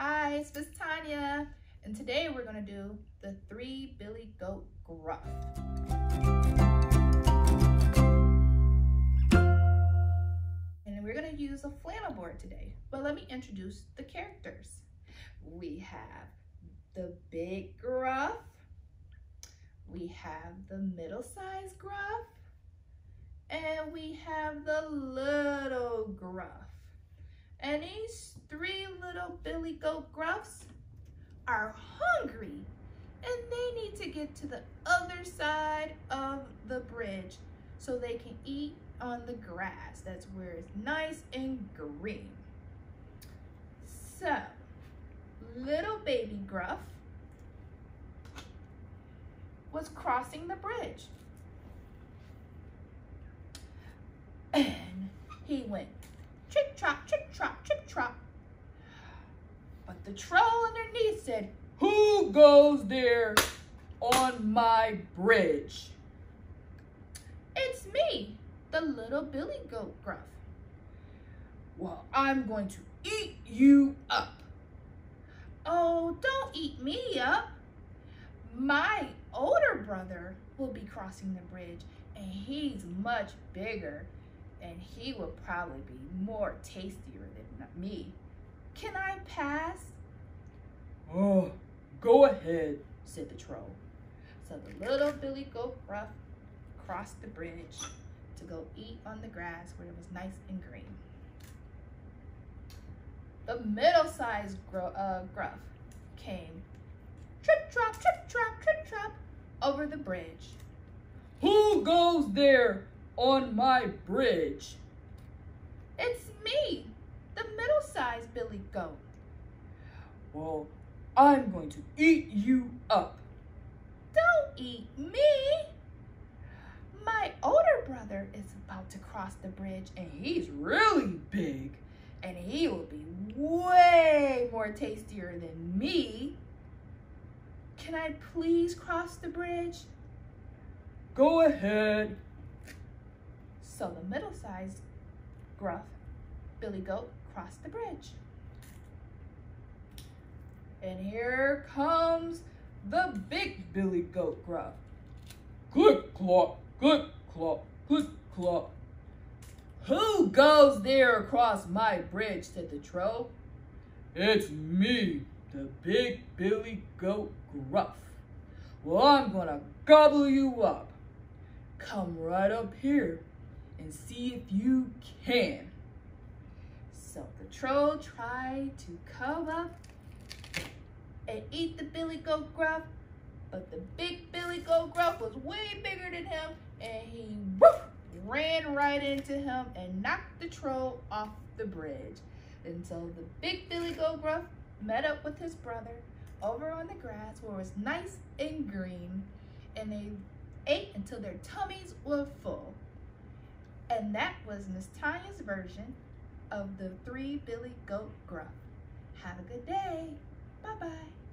Hi, it's Miss Tanya, and today we're gonna do the three Billy Goat Gruff. And we're gonna use a flannel board today, but let me introduce the characters. We have the big Gruff, we have the middle-sized Gruff, and we have the little Gruff. And these three little Billy Goat Gruffs are hungry and they need to get to the other side of the bridge so they can eat on the grass. That's where it's nice and green. So, little baby Gruff was crossing the bridge. And he went Trick trot, trick trot. But the troll underneath said, Who goes there on my bridge? It's me, the little Billy Goat Gruff. Well, I'm going to eat you up. Oh, don't eat me up. My older brother will be crossing the bridge and he's much bigger and he will probably be more tastier than me. Can I pass? Oh, go ahead, said the troll. So the little Billy Goat Gruff crossed the bridge to go eat on the grass where it was nice and green. The middle-sized gr uh, Gruff came trip trap, trip trap, trip trap over the bridge. Who goes there on my bridge? It's me, the middle-sized Billy Goat. Well, I'm going to eat you up. Don't eat me. My older brother is about to cross the bridge and he's really big and he will be way more tastier than me. Can I please cross the bridge? Go ahead. So the middle-sized gruff Billy Goat crossed the bridge. And here comes the big Billy Goat Gruff. Click clop, click clop, click clop. Who goes there across my bridge, said the troll. It's me, the big Billy Goat Gruff. Well, I'm gonna gobble you up. Come right up here and see if you can. So the troll tried to come up and eat the Billy Goat Gruff, but the big Billy Goat Gruff was way bigger than him and he woof, ran right into him and knocked the troll off the bridge. And so the big Billy Goat Gruff met up with his brother over on the grass where it was nice and green and they ate until their tummies were full. And that was Miss Tanya's version of the Three Billy Goat Gruff. Have a good day. Bye-bye.